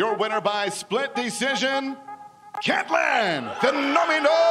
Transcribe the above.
Your winner by split decision, Catlin nominee.